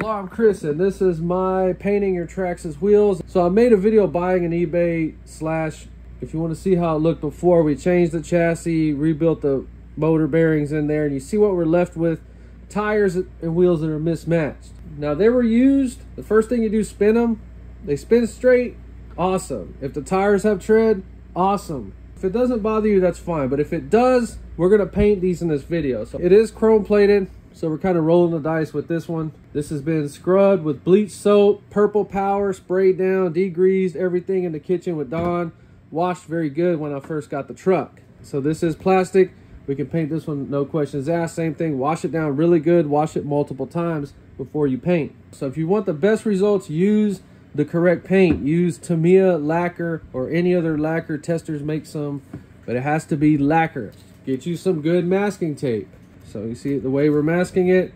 Hello, I'm Chris, and this is my painting your Traxxas wheels. So I made a video buying an eBay slash, if you want to see how it looked before, we changed the chassis, rebuilt the motor bearings in there, and you see what we're left with, tires and wheels that are mismatched. Now they were used, the first thing you do, spin them. They spin straight, awesome. If the tires have tread, awesome. If it doesn't bother you, that's fine. But if it does, we're gonna paint these in this video. So it is chrome plated. So we're kind of rolling the dice with this one. This has been scrubbed with bleach soap, purple power, sprayed down, degreased, everything in the kitchen with Dawn. Washed very good when I first got the truck. So this is plastic. We can paint this one, no questions asked. Same thing, wash it down really good. Wash it multiple times before you paint. So if you want the best results, use the correct paint. Use Tamiya lacquer or any other lacquer. Testors make some, but it has to be lacquer. Get you some good masking tape. So you see the way we're masking it,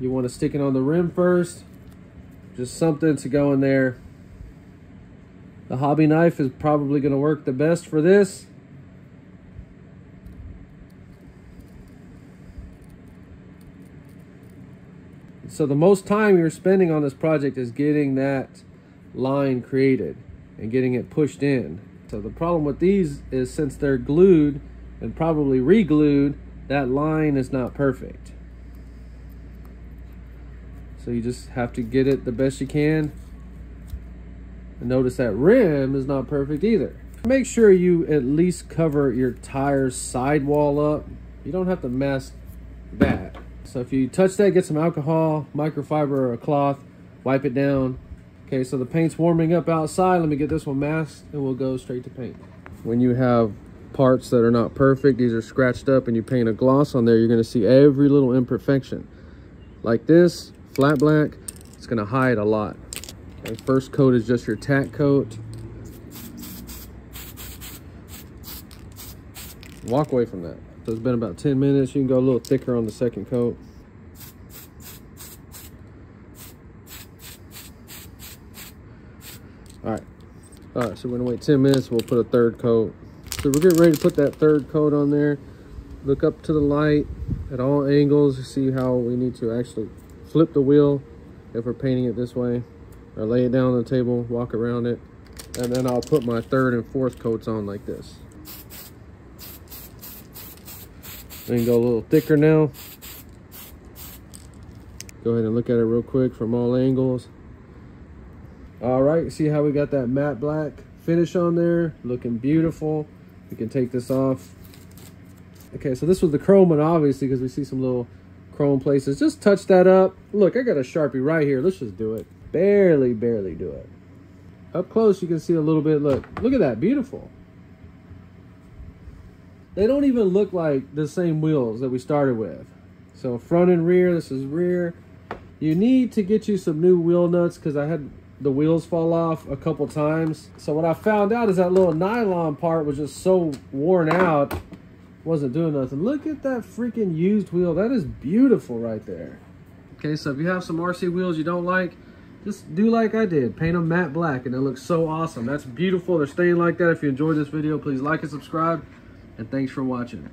you want to stick it on the rim first. Just something to go in there. The hobby knife is probably going to work the best for this. So the most time you're spending on this project is getting that line created and getting it pushed in. So the problem with these is since they're glued and probably re-glued, that line is not perfect. So you just have to get it the best you can. And notice that rim is not perfect either. Make sure you at least cover your tire's sidewall up. You don't have to mess that. So if you touch that, get some alcohol, microfiber, or a cloth, wipe it down. Okay, so the paint's warming up outside. Let me get this one masked and we'll go straight to paint. When you have parts that are not perfect, these are scratched up and you paint a gloss on there, you're gonna see every little imperfection. Like this, flat black, it's gonna hide a lot. Okay, first coat is just your tack coat. Walk away from that. So it's been about 10 minutes. You can go a little thicker on the second coat. All right. All right, so we're gonna wait 10 minutes. We'll put a third coat. So we're getting ready to put that third coat on there. Look up to the light at all angles to see how we need to actually flip the wheel if we're painting it this way. Or lay it down on the table, walk around it. And then I'll put my third and fourth coats on like this. Then go a little thicker now. Go ahead and look at it real quick from all angles. All right, see how we got that matte black finish on there? Looking beautiful. We can take this off. Okay, so this was the chrome one, obviously, because we see some little chrome places. Just touch that up. Look, I got a Sharpie right here. Let's just do it. Barely, barely do it. Up close, you can see a little bit. Look, look at that. Beautiful. They don't even look like the same wheels that we started with. So front and rear, this is rear. You need to get you some new wheel nuts because I had the wheels fall off a couple times. So what I found out is that little nylon part was just so worn out, wasn't doing nothing. Look at that freaking used wheel. That is beautiful right there. Okay, so if you have some RC wheels you don't like, just do like I did. Paint them matte black and it looks so awesome. That's beautiful. They're staying like that. If you enjoyed this video, please like and subscribe. And thanks for watching.